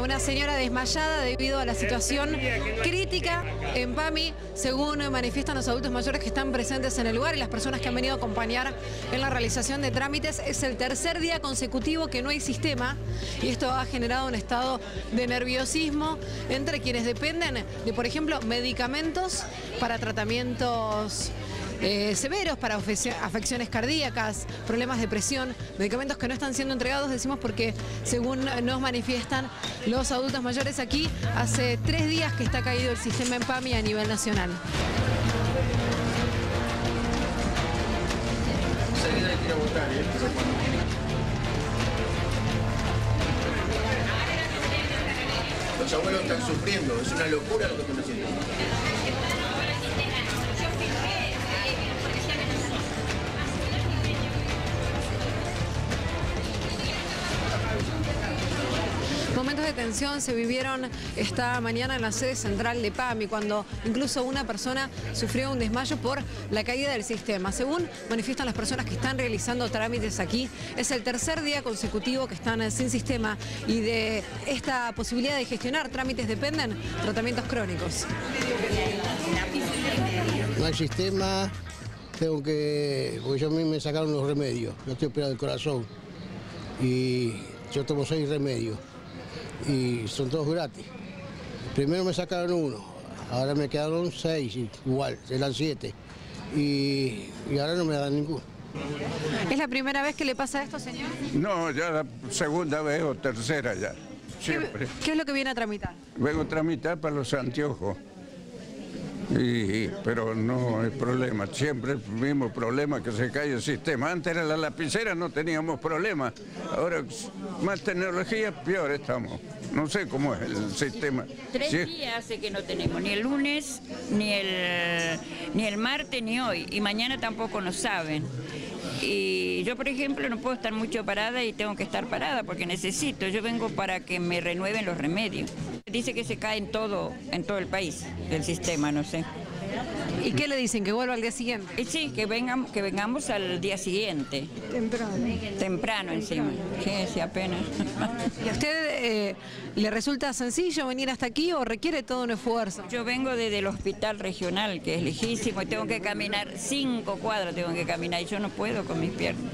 Una señora desmayada debido a la situación crítica en PAMI, según manifiestan los adultos mayores que están presentes en el lugar y las personas que han venido a acompañar en la realización de trámites. Es el tercer día consecutivo que no hay sistema y esto ha generado un estado de nerviosismo entre quienes dependen de, por ejemplo, medicamentos para tratamientos eh, severos para afecciones cardíacas, problemas de presión, medicamentos que no están siendo entregados, decimos porque según nos manifiestan los adultos mayores aquí, hace tres días que está caído el sistema en PAMI a nivel nacional. Los abuelos están sufriendo, es una locura lo que están haciendo. Momentos de tensión se vivieron esta mañana en la sede central de PAMI, cuando incluso una persona sufrió un desmayo por la caída del sistema. Según manifiestan las personas que están realizando trámites aquí, es el tercer día consecutivo que están sin sistema y de esta posibilidad de gestionar trámites dependen tratamientos crónicos. No hay sistema, tengo que, porque yo a mí me sacaron los remedios, yo estoy operado del corazón y yo tomo seis remedios y son todos gratis. Primero me sacaron uno, ahora me quedaron seis, igual, eran siete. Y, ahora no me dan ninguno. ¿Es la primera vez que le pasa esto, señor? No, ya la segunda vez o tercera ya, siempre. ¿Qué, es lo que viene a tramitar? Vengo a tramitar para los anteojos. Y, pero no hay problema, siempre el mismo problema que se cae el sistema. Antes era la lapicera, no teníamos problema. Ahora más tecnología, peor estamos. No sé cómo es el sistema. Tres días hace que no tenemos, ni el lunes, ni el, ni el martes, ni hoy. Y mañana tampoco nos saben. Y yo, por ejemplo, no puedo estar mucho parada y tengo que estar parada porque necesito. Yo vengo para que me renueven los remedios. Dice que se cae en todo, en todo el país, el sistema, no sé. ¿Y qué le dicen? ¿Que vuelva al día siguiente? Sí, que, vengamos, que vengamos al día siguiente. Temprano. Temprano encima. Sí, sí, apenas. ¿Y a usted eh, le resulta sencillo venir hasta aquí o requiere todo un esfuerzo? Yo vengo desde el hospital regional, que es lejísimo, y tengo que caminar cinco cuadras, tengo que caminar, y yo no puedo con mis piernas.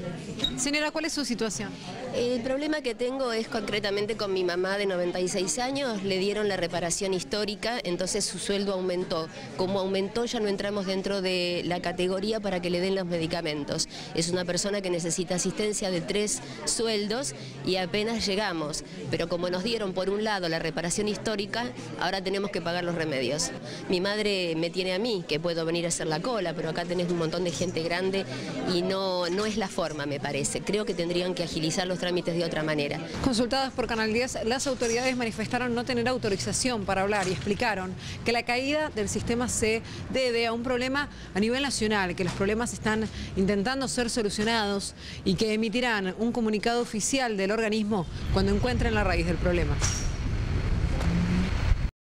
Señora, ¿cuál es su situación? El problema que tengo es concretamente con mi mamá de 96 años, le dieron la reparación histórica, entonces su sueldo aumentó. Como aumentó ya no entramos dentro de la categoría para que le den los medicamentos. Es una persona que necesita asistencia de tres sueldos y apenas llegamos, pero como nos dieron por un lado la reparación histórica, ahora tenemos que pagar los remedios. Mi madre me tiene a mí, que puedo venir a hacer la cola, pero acá tenés un montón de gente grande y no, no es la forma, me parece. Creo que tendrían que agilizar los trámites de otra manera. Consultadas por Canal 10, las autoridades manifestaron no tener autorización para hablar y explicaron que la caída del sistema se debe a un problema a nivel nacional, que los problemas están intentando ser solucionados y que emitirán un comunicado oficial del organismo cuando encuentren la raíz del problema.